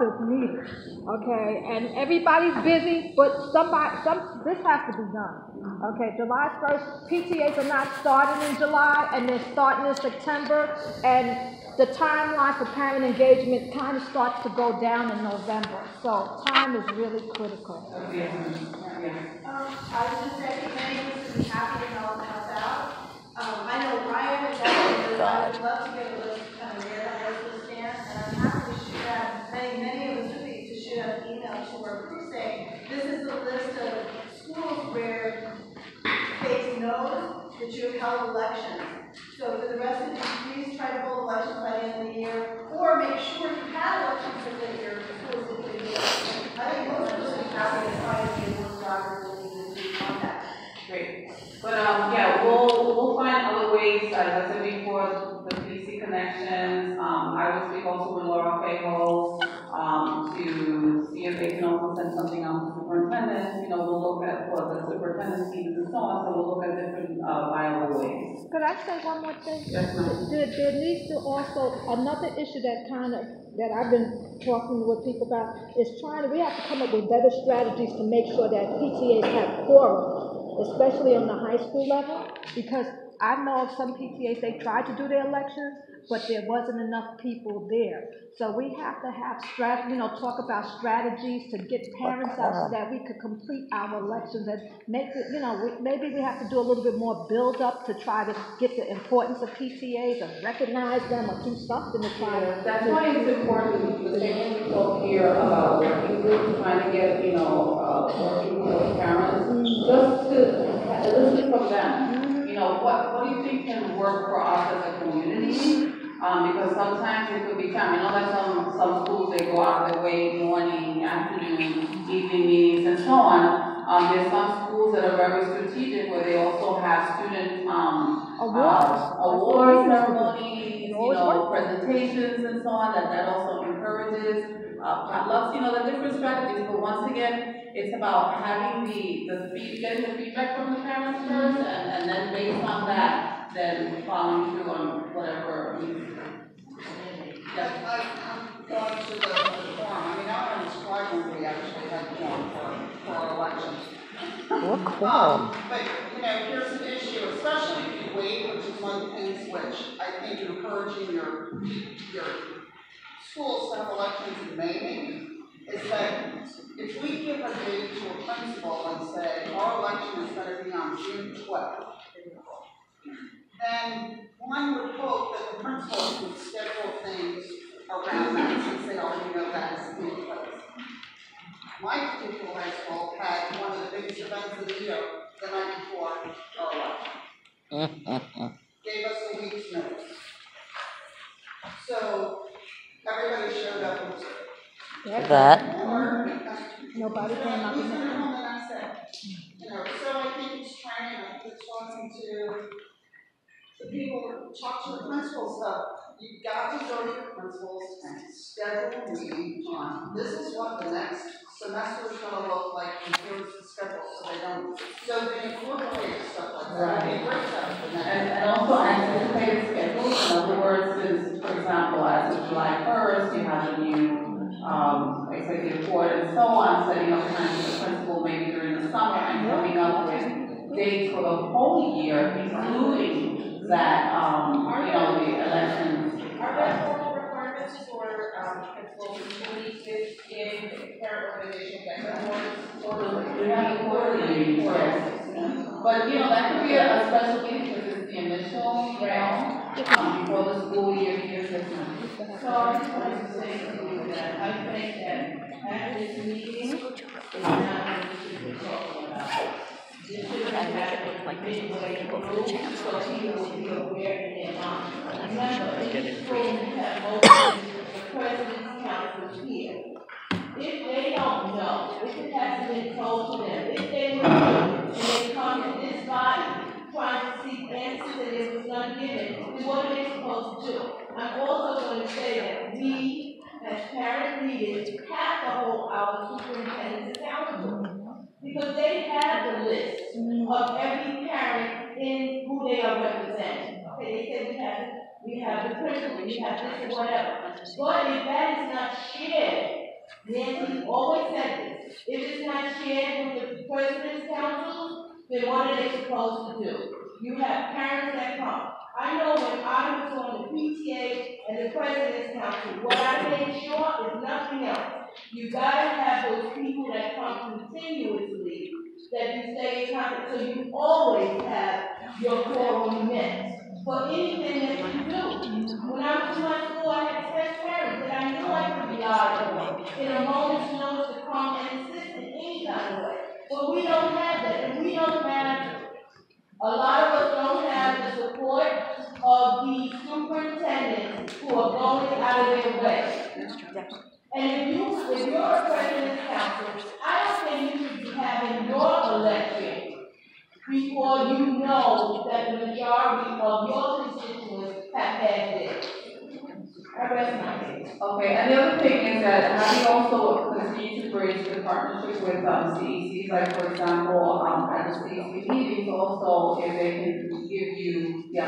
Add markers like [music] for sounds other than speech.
okay? And everybody's busy, but somebody, some, this has to be done, okay? July first, PTAs are not starting in July, and they're starting in September, and the timeline for parent engagement kind of starts to go down in November, so time is really critical. Um, I was just be happy to help, help out. Um, I know Ryan is actually, I would love to get a list, kind of where the high school stands, and I'm happy to shoot out, many, many of us would be, to shoot out an email to our crew saying, this is the list of schools where states knows that you have held elections. So for the rest of you, please try to hold elections by the end of the year, or make sure you have elections schools will be. I think most of us be happy to try to be able to collaborate with you on that. Great. But, um, yeah, we'll, we'll find other ways, as I said before, the PC connections, um, I will speak also with Laura Feijóo, um, to see if they can also send something out to superintendent, you know, we'll look at, what the superintendent teams and so on, so we'll look at different, uh, viable ways. Could I say one more thing? There, there needs to also, another issue that kind of, that I've been talking with people about, is trying to, we have to come up with better strategies to make sure that PTAs have quorum, especially on the high school level, because I know of some PTAs, they tried to do their elections, but there wasn't enough people there. So we have to have strat, you know, talk about strategies to get parents out so that we could complete our elections and make it, you know, we- maybe we have to do a little bit more build-up to try to get the importance of PTAs and recognize them or do something to try to. That's why it's important, the same we talk here about working groups, trying to get, you know, uh, working with parents, just to listen from them. You know, what, what do you think can work for us as a community? Um, because sometimes it could be time, I know that some, some schools, they go out of their way, morning, afternoon, evening meetings and so on. Um, there's some schools that are very strategic where they also have student, um, Awards. uh, award ceremonies, you know, presentations and so on, that, that also encourages. Uh, I'd love, you know, the different strategies, but once again, it's about having the, the feed, getting the feedback from the parents first, and, and then based on that, then following through on whatever we. Yes, I, I'm going to the, the forum, I mean, out on the squad when we actually had forum for, for our elections. What quorum? Um, But, you know, here's an issue, especially if you wait, which is one things which I think encouraging your, your schools to have elections in May, maybe, is that if we give a date to a principal and say, our election is gonna be on June twelfth, then one would hope that the principals would schedule things around that, since they already know that is in place. My particular high school had one of the biggest events of the year, the night before our election. [laughs] Gave us a week's notice. So, everybody showed up and That, Nobody came up we with sent it. it home the next day. You know, so I think it's training, I think it's talking to the people, talk to the principals, uh, you've got to go to your principals and schedule a meeting on, this is what the next semester is gonna look like, and here's the schedule, so they don't, so they incorporate stuff like that. It'd be great to have the next. And, and also anticipated schedules, in other words, since, for example, as of July first, you have the new, um, executive board and so on, setting up times for the principal maybe during the summer and coming up with dates for the whole year, including that, um, you know, the elections. Are there formal requirements for, um, principals to meet with in parent organization that boards? We have a quarterly meeting, yes. But, you know, that could be a, a special meeting because it's the initial, round, um, before the school year begins this. So I just wanted to say to you that I think that at this meeting, is not what we should be talking about. This should be happening like midway through, so If they don't know, if it hasn't been told to them, if they were, and they come to this body trying to seek answers that it was not given, what are they supposed to do? I'm also going to say that we, as parent leaders, have to hold our superintendents accountable. Because they have the list of every parent in who they are representing. Okay, they said we have, we have the principal, we have this and whatever. But if that is not shared Nancy always said this, if it's not shared with the president's council, then what are they supposed to do? You have parents that come. I know when I was on the PTA and the president's council, what I made sure is nothing else. You gotta have those people that come continuously, that you stay in contact, so you always have your quorum met for anything that you do. When I was in school, I had ten parents that I knew I could rely on in a moment's notice to come and assist in any kind of way. But we don't have that, and we don't have, a lot of us don't have the support of the superintendents who are going out of their way. Before you know that the majority of your constituents have had this. I. Okay, and the other thing is that have you also continued to bridge the partnership with, um, CECs, like, for example, um, at the CEC meetings also, if they can